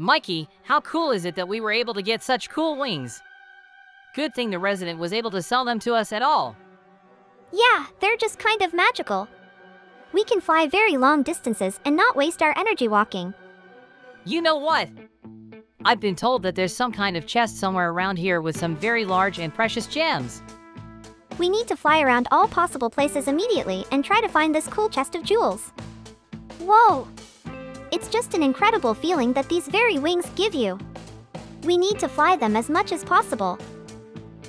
Mikey, how cool is it that we were able to get such cool wings? Good thing the resident was able to sell them to us at all. Yeah, they're just kind of magical. We can fly very long distances and not waste our energy walking. You know what? I've been told that there's some kind of chest somewhere around here with some very large and precious gems. We need to fly around all possible places immediately and try to find this cool chest of jewels. Whoa! It's just an incredible feeling that these very wings give you. We need to fly them as much as possible.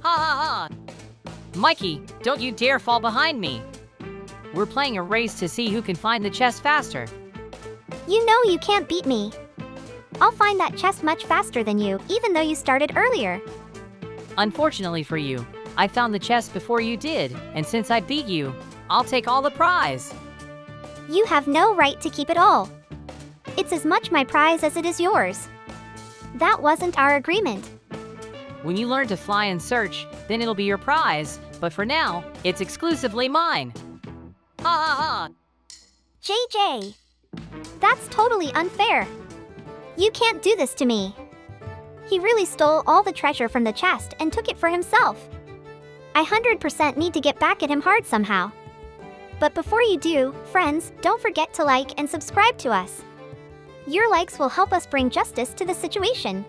Ha ha ha! Mikey, don't you dare fall behind me. We're playing a race to see who can find the chest faster. You know you can't beat me. I'll find that chest much faster than you, even though you started earlier. Unfortunately for you, I found the chest before you did, and since I beat you, I'll take all the prize. You have no right to keep it all. It's as much my prize as it is yours. That wasn't our agreement. When you learn to fly and search, then it'll be your prize, but for now, it's exclusively mine. Ha ha ha! JJ! That's totally unfair. You can't do this to me. He really stole all the treasure from the chest and took it for himself. I 100% need to get back at him hard somehow. But before you do, friends, don't forget to like and subscribe to us. Your likes will help us bring justice to the situation.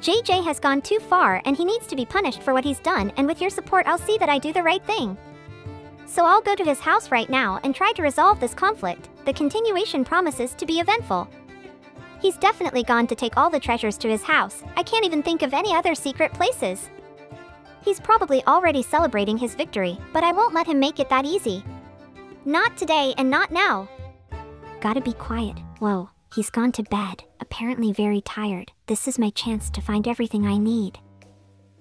JJ has gone too far and he needs to be punished for what he's done and with your support I'll see that I do the right thing. So I'll go to his house right now and try to resolve this conflict. The continuation promises to be eventful. He's definitely gone to take all the treasures to his house. I can't even think of any other secret places. He's probably already celebrating his victory, but I won't let him make it that easy. Not today and not now. Gotta be quiet. Whoa, he's gone to bed, apparently very tired. This is my chance to find everything I need.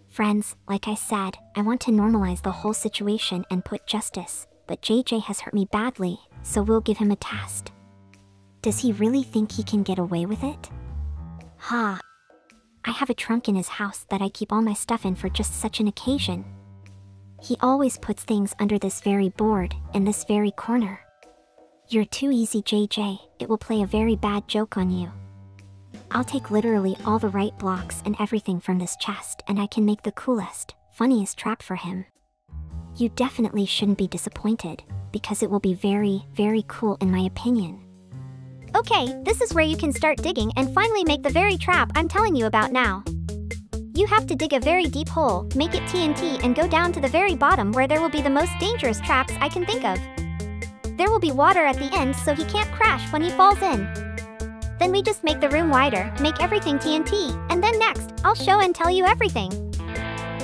Friends, like I said, I want to normalize the whole situation and put justice, but JJ has hurt me badly, so we'll give him a test. Does he really think he can get away with it? Ha. I have a trunk in his house that I keep all my stuff in for just such an occasion. He always puts things under this very board, in this very corner. You're too easy, JJ. It will play a very bad joke on you. I'll take literally all the right blocks and everything from this chest and I can make the coolest, funniest trap for him. You definitely shouldn't be disappointed, because it will be very, very cool in my opinion. Okay, this is where you can start digging and finally make the very trap I'm telling you about now. You have to dig a very deep hole, make it TNT and go down to the very bottom where there will be the most dangerous traps I can think of. There will be water at the end so he can't crash when he falls in. Then we just make the room wider, make everything TNT, and then next, I'll show and tell you everything.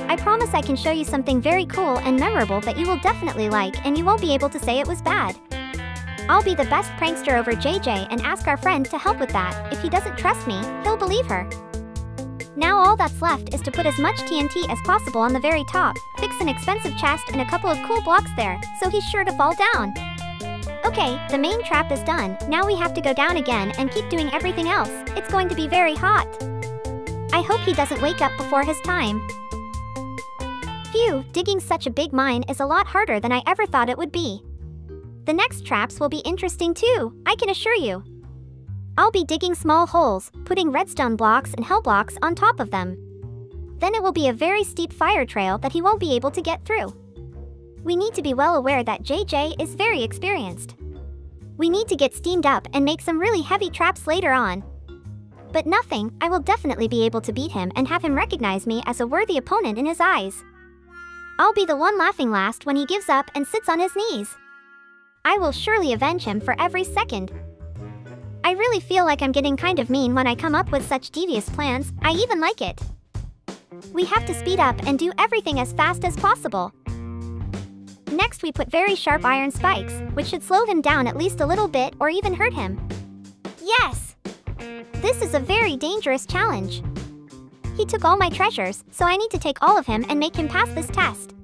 I promise I can show you something very cool and memorable that you will definitely like and you won't be able to say it was bad. I'll be the best prankster over JJ and ask our friend to help with that. If he doesn't trust me, he'll believe her. Now all that's left is to put as much TNT as possible on the very top, fix an expensive chest and a couple of cool blocks there, so he's sure to fall down. Okay, the main trap is done, now we have to go down again and keep doing everything else. It's going to be very hot. I hope he doesn't wake up before his time. Phew, digging such a big mine is a lot harder than I ever thought it would be. The next traps will be interesting too, I can assure you. I'll be digging small holes, putting redstone blocks and hell blocks on top of them. Then it will be a very steep fire trail that he won't be able to get through. We need to be well aware that JJ is very experienced. We need to get steamed up and make some really heavy traps later on. But nothing, I will definitely be able to beat him and have him recognize me as a worthy opponent in his eyes. I'll be the one laughing last when he gives up and sits on his knees. I will surely avenge him for every second. I really feel like I'm getting kind of mean when I come up with such devious plans, I even like it. We have to speed up and do everything as fast as possible. Next we put very sharp iron spikes, which should slow him down at least a little bit or even hurt him. Yes! This is a very dangerous challenge. He took all my treasures, so I need to take all of him and make him pass this test.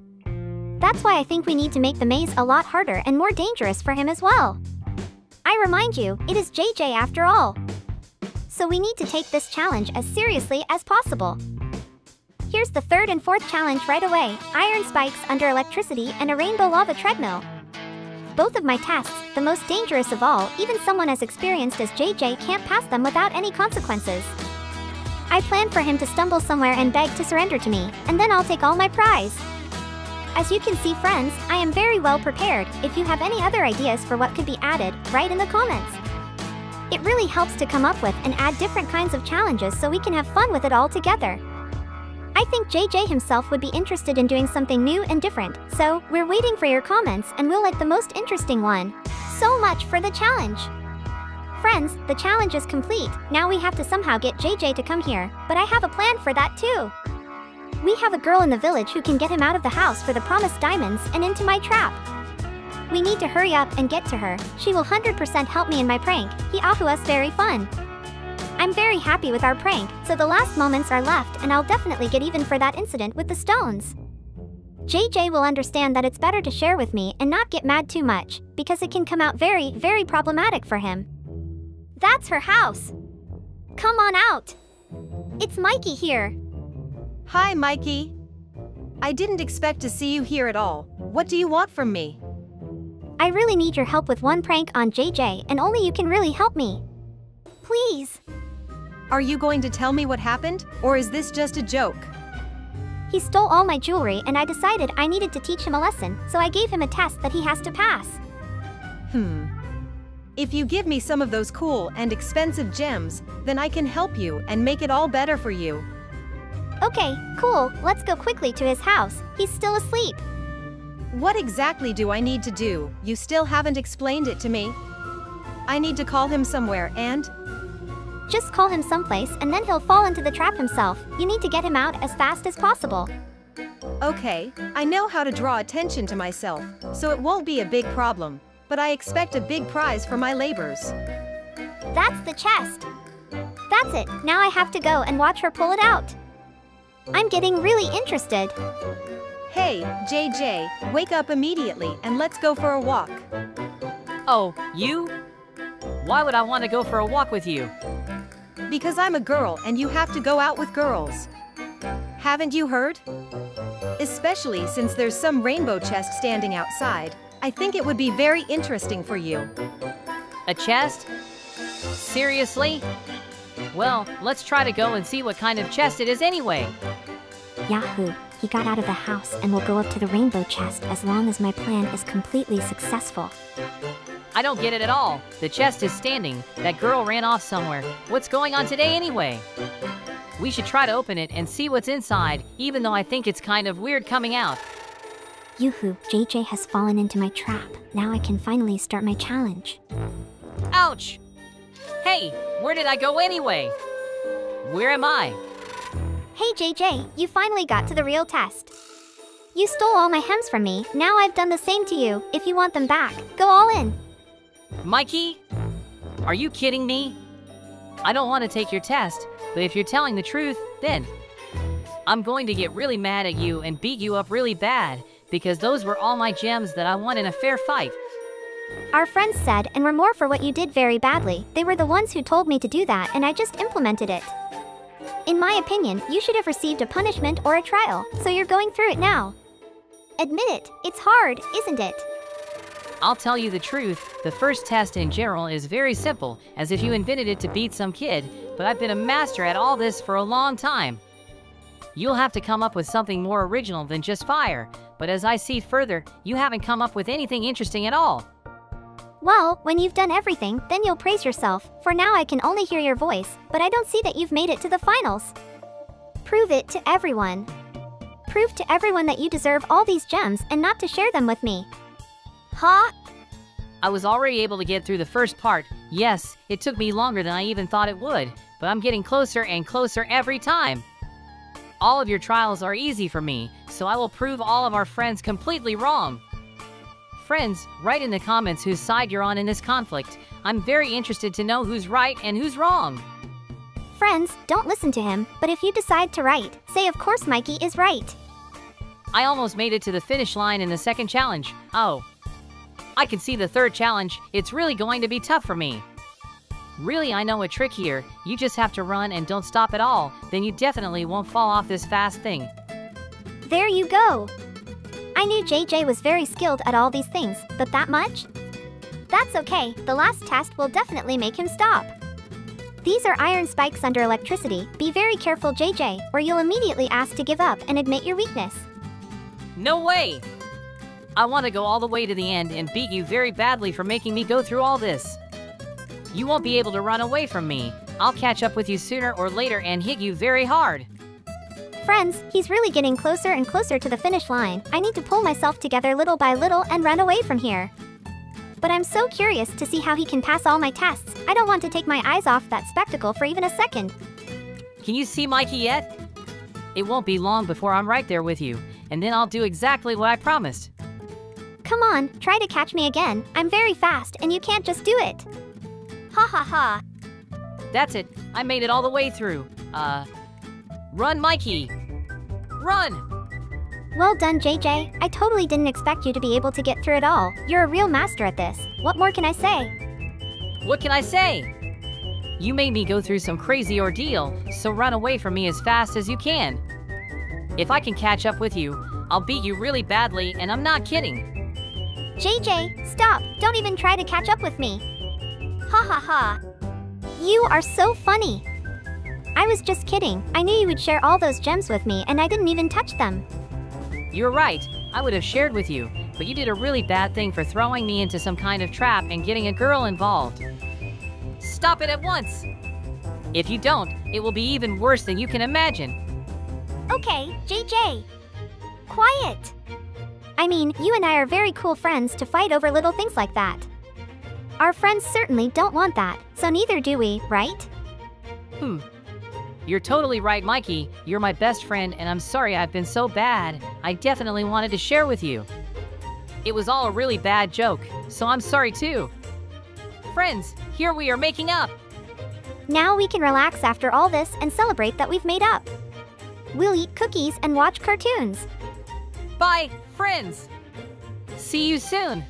That's why I think we need to make the maze a lot harder and more dangerous for him as well. I remind you, it is JJ after all. So we need to take this challenge as seriously as possible. Here's the third and fourth challenge right away, iron spikes under electricity and a rainbow lava treadmill. both of my tasks, the most dangerous of all, even someone as experienced as JJ can't pass them without any consequences. I plan for him to stumble somewhere and beg to surrender to me, and then I'll take all my prize. As you can see friends, I am very well prepared. If you have any other ideas for what could be added, write in the comments. It really helps to come up with and add different kinds of challenges so we can have fun with it all together. I think JJ himself would be interested in doing something new and different, so we're waiting for your comments and we'll like the most interesting one. So much for the challenge! Friends, the challenge is complete. Now we have to somehow get JJ to come here, but I have a plan for that too. We have a girl in the village who can get him out of the house for the promised diamonds and into my trap. We need to hurry up and get to her. She will 100% help me in my prank. He offer us very fun. I'm very happy with our prank, so the last moments are left and I'll definitely get even for that incident with the stones. JJ will understand that it's better to share with me and not get mad too much, because it can come out very, very problematic for him. That's her house. Come on out. It's Mikey here. Hi, Mikey. I didn't expect to see you here at all. What do you want from me? I really need your help with one prank on JJ, and only you can really help me. Please. Are you going to tell me what happened, or is this just a joke? He stole all my jewelry, and I decided I needed to teach him a lesson, so I gave him a test that he has to pass. Hmm. If you give me some of those cool and expensive gems, then I can help you and make it all better for you. Okay, cool, let's go quickly to his house. He's still asleep. What exactly do I need to do? You still haven't explained it to me. I need to call him somewhere and... Just call him someplace and then he'll fall into the trap himself. You need to get him out as fast as possible. Okay, I know how to draw attention to myself, so it won't be a big problem. But I expect a big prize for my labors. That's the chest. That's it, now I have to go and watch her pull it out. I'm getting really interested. Hey, JJ, wake up immediately and let's go for a walk. Oh, you? Why would I want to go for a walk with you? Because I'm a girl and you have to go out with girls. Haven't you heard? Especially since there's some rainbow chest standing outside, I think it would be very interesting for you. A chest? Seriously? Well, let's try to go and see what kind of chest it is anyway. Yahoo! He got out of the house and will go up to the rainbow chest as long as my plan is completely successful. I don't get it at all. The chest is standing. That girl ran off somewhere. What's going on today anyway? We should try to open it and see what's inside, even though I think it's kind of weird coming out. Yoo-hoo, JJ has fallen into my trap. Now I can finally start my challenge. Ouch! Hey, where did I go anyway? Where am I? Hey JJ, you finally got to the real test. You stole all my hems from me, now I've done the same to you. If you want them back, go all in. Mikey? Are you kidding me? I don't want to take your test, but if you're telling the truth, then I'm going to get really mad at you and beat you up really bad because those were all my gems that I won in a fair fight. Our friends said and were more for what you did very badly. They were the ones who told me to do that and I just implemented it. In my opinion, you should have received a punishment or a trial, so you're going through it now. Admit it, it's hard, isn't it? I'll tell you the truth, the first test in general is very simple, as if you invented it to beat some kid, but I've been a master at all this for a long time. You'll have to come up with something more original than just fire, but as I see further, you haven't come up with anything interesting at all. Well, when you've done everything, then you'll praise yourself. For now I can only hear your voice, but I don't see that you've made it to the finals. Prove it to everyone. Prove to everyone that you deserve all these gems and not to share them with me. Huh? I was already able to get through the first part. Yes, it took me longer than I even thought it would, but I'm getting closer and closer every time. All of your trials are easy for me, so I will prove all of our friends completely wrong. Friends, write in the comments whose side you're on in this conflict. I'm very interested to know who's right and who's wrong. Friends, don't listen to him, but if you decide to write, say of course Mikey is right. I almost made it to the finish line in the second challenge. Oh, I can see the third challenge. It's really going to be tough for me. Really, I know a trick here. You just have to run and don't stop at all. Then you definitely won't fall off this fast thing. There you go. I knew JJ was very skilled at all these things, but that much? That's okay, the last test will definitely make him stop. These are iron spikes under electricity. Be very careful, JJ, or you'll immediately ask to give up and admit your weakness. No way! I want to go all the way to the end and beat you very badly for making me go through all this. You won't be able to run away from me. I'll catch up with you sooner or later and hit you very hard. Friends, he's really getting closer and closer to the finish line. I need to pull myself together little by little and run away from here. But I'm so curious to see how he can pass all my tests. I don't want to take my eyes off that spectacle for even a second. Can you see Mikey yet? It won't be long before I'm right there with you, and then I'll do exactly what I promised. Come on, try to catch me again. I'm very fast and you can't just do it. Ha ha ha. That's it. I made it all the way through. Uh, run, Mikey! Run! Well done, JJ. I totally didn't expect you to be able to get through it all. You're a real master at this. What more can I say? What can I say? You made me go through some crazy ordeal, so run away from me as fast as you can. If I can catch up with you, I'll beat you really badly, and I'm not kidding. JJ, stop! Don't even try to catch up with me. Ha ha ha. You are so funny. I was just kidding. I knew you would share all those gems with me, and I didn't even touch them. You're right. I would have shared with you, but you did a really bad thing for throwing me into some kind of trap and getting a girl involved. Stop it at once! If you don't, it will be even worse than you can imagine. Okay, JJ. Quiet. I mean, you and I are very cool friends to fight over little things like that. Our friends certainly don't want that, so neither do we, right? Hmm. You're totally right, Mikey. You're my best friend, and I'm sorry I've been so bad. I definitely wanted to share with you. It was all a really bad joke, so I'm sorry too. Friends, here we are making up. Now we can relax after all this and celebrate that we've made up. We'll eat cookies and watch cartoons. Bye, friends. See you soon.